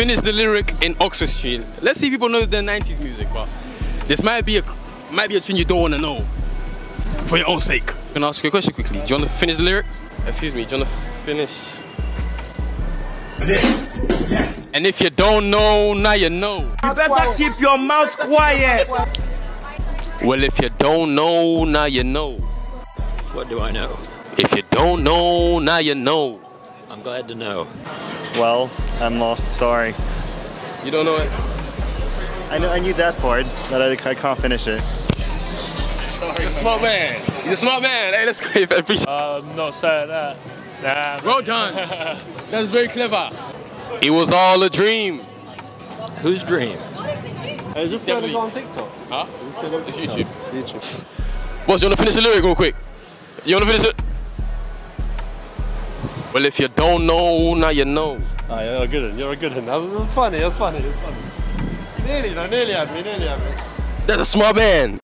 Finish the lyric in Oxford Street. Let's see if people know their 90s music, but this might be a might be a tune you don't want to know. For your own sake. I'm gonna ask you a question quickly. Do you want to finish the lyric? Excuse me, do you want to finish? And if you don't know, now you know. You better keep your mouth quiet. Well, if you don't know, now you know. What do I know? If you don't know, now you know. I'm glad to know. Well, I'm lost. Sorry. You don't know it? I know. I knew that part, but I, I can't finish it. Sorry. You're a smart man. You're a smart man. Hey, let's go. I appreciate Uh, I'm not saying that. Nah. Well done. That's very clever. It was all a dream. Whose dream? Is this gonna go on TikTok? Huh? Is this gonna It's YouTube. YouTube. Boss, you wanna finish the lyric real quick? You wanna finish it? Well, if you don't know, now you know. Ah, you're a good one. You're a good one. That's, that's funny. That's funny. That's funny. Nearly, though. Nearly had me. Nearly had me. That's a smart man.